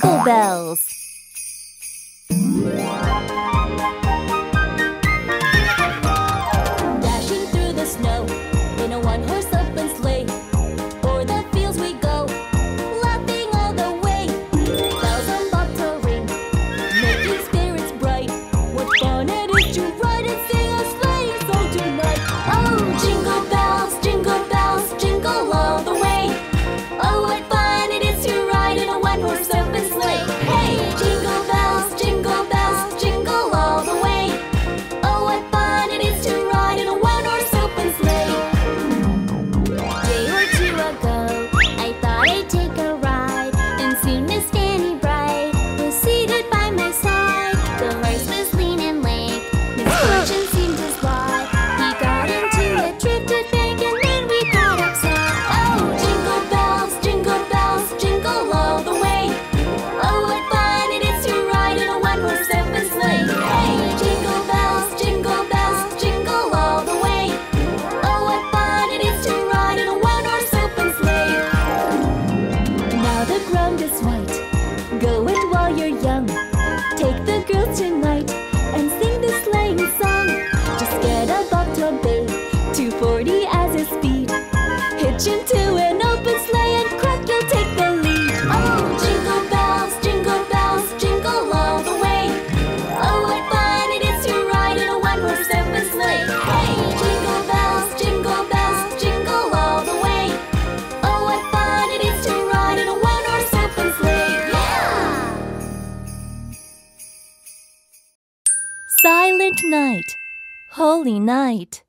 Jingle Bells. Holy Night.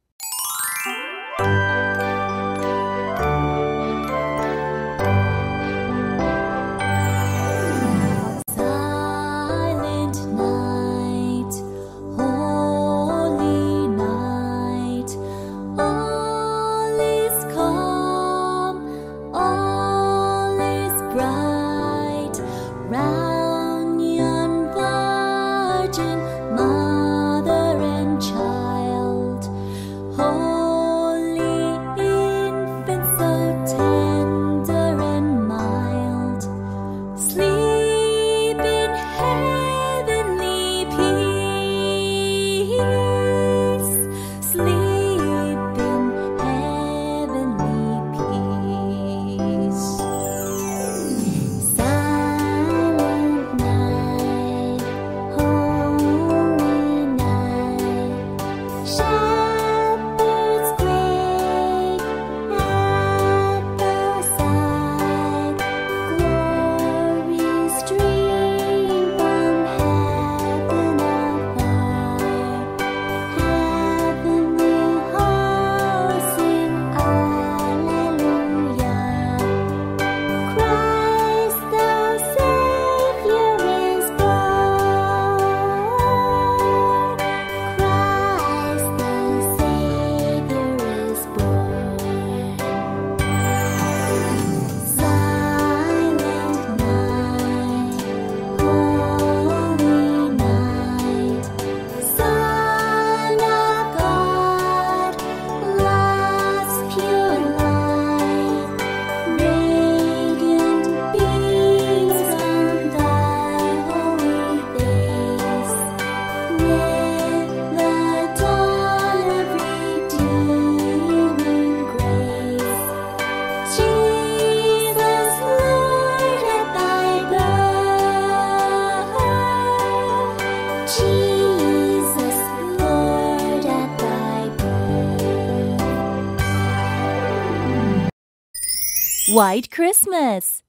White Christmas.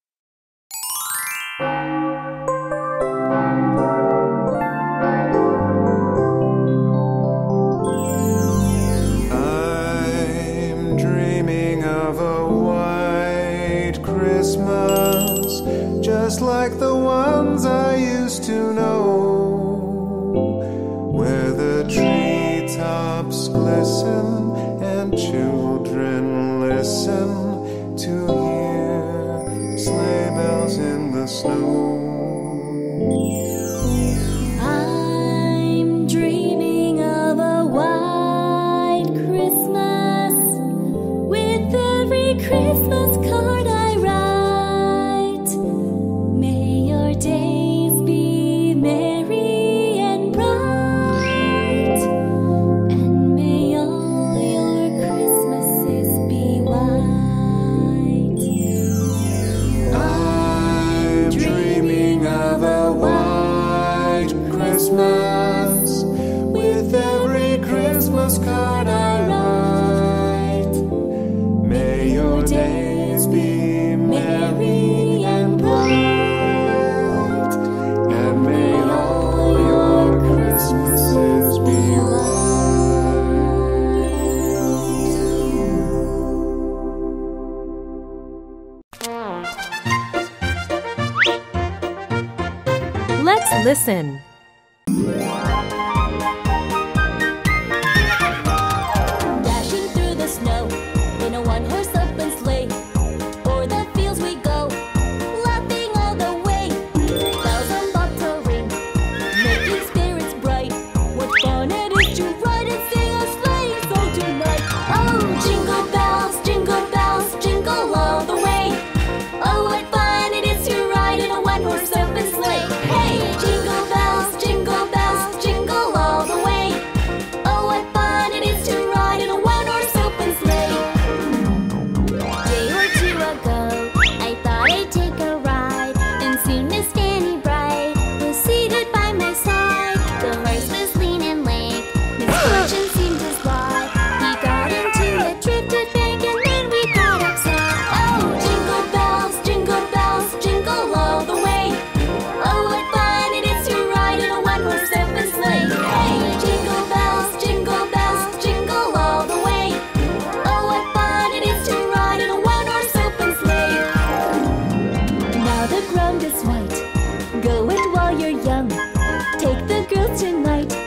Listen. Tonight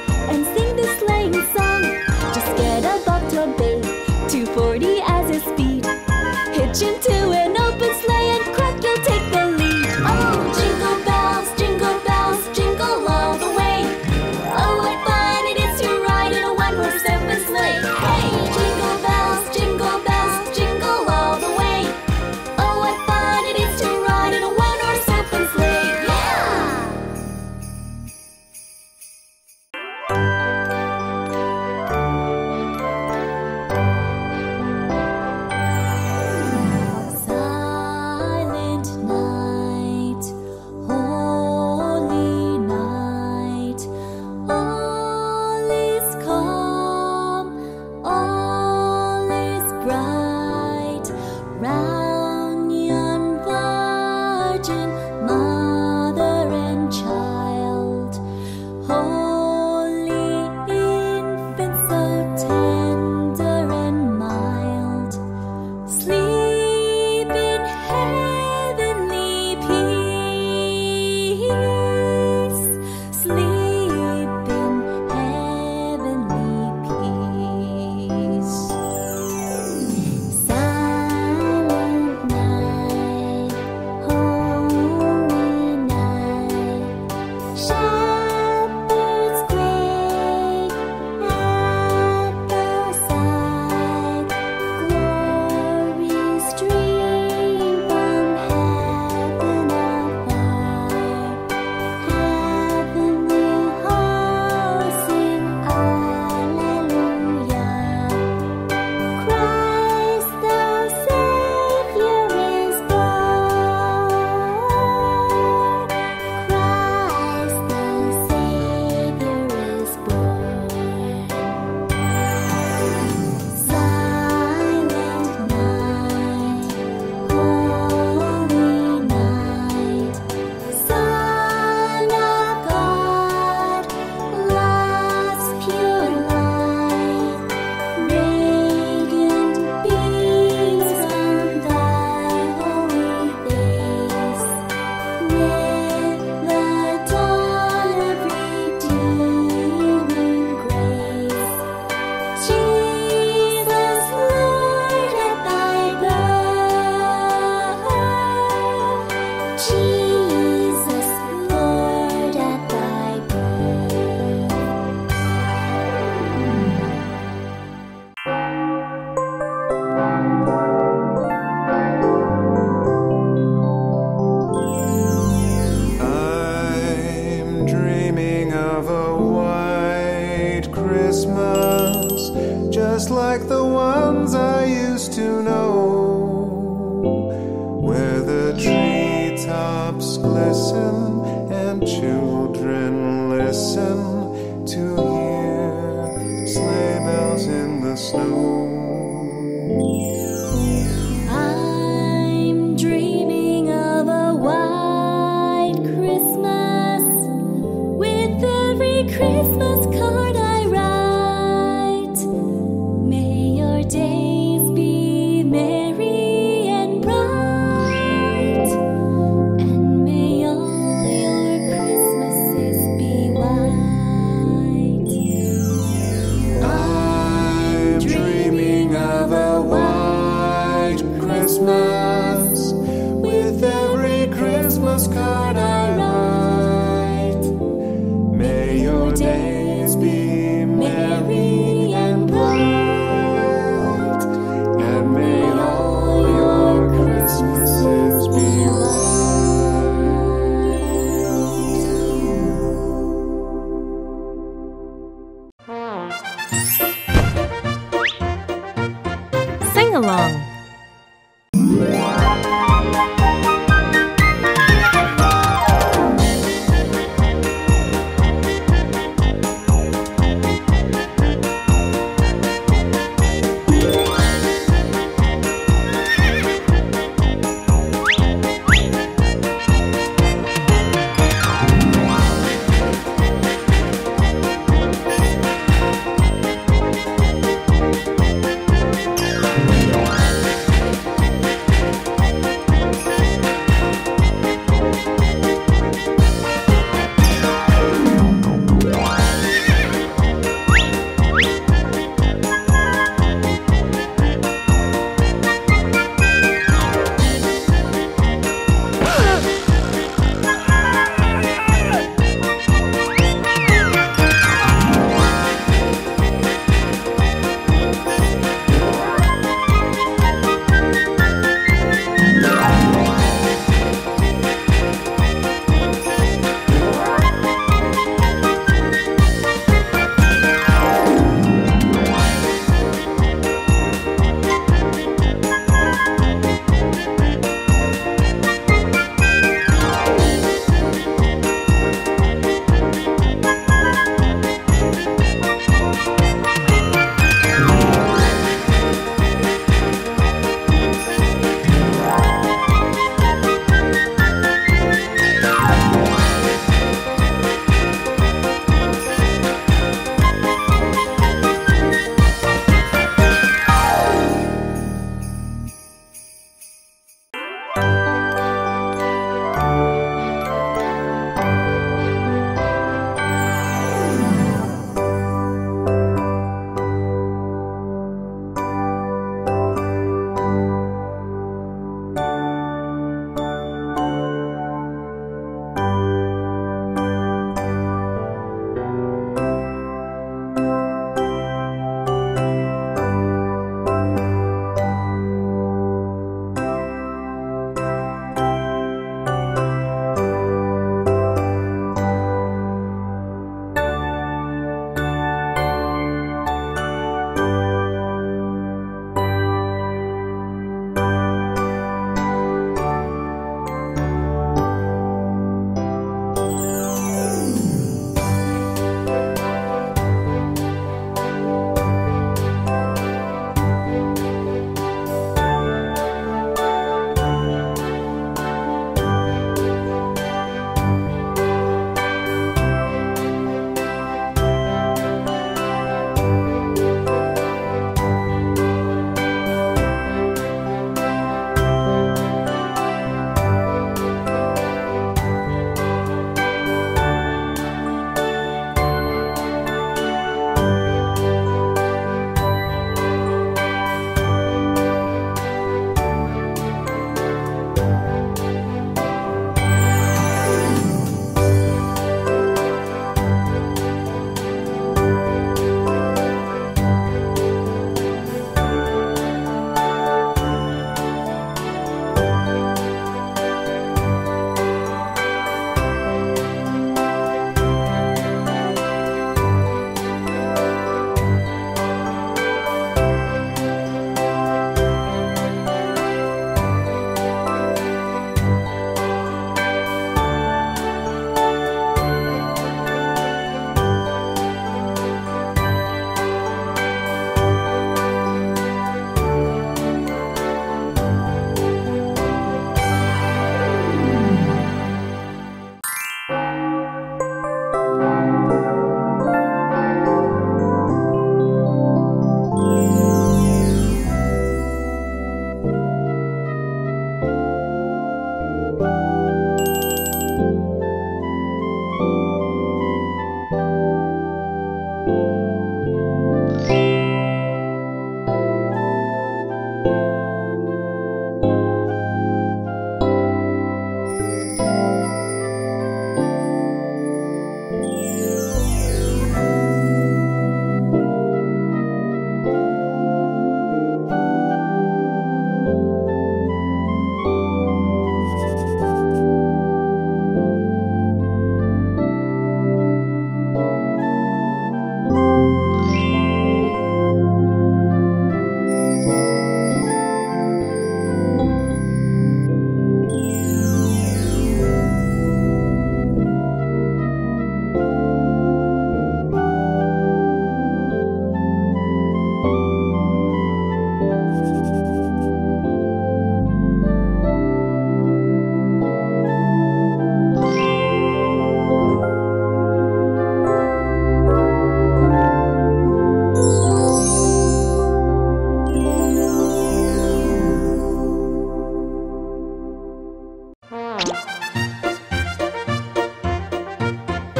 along.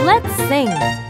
Let's sing.